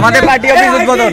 আমাদের party office উদ্বোধন।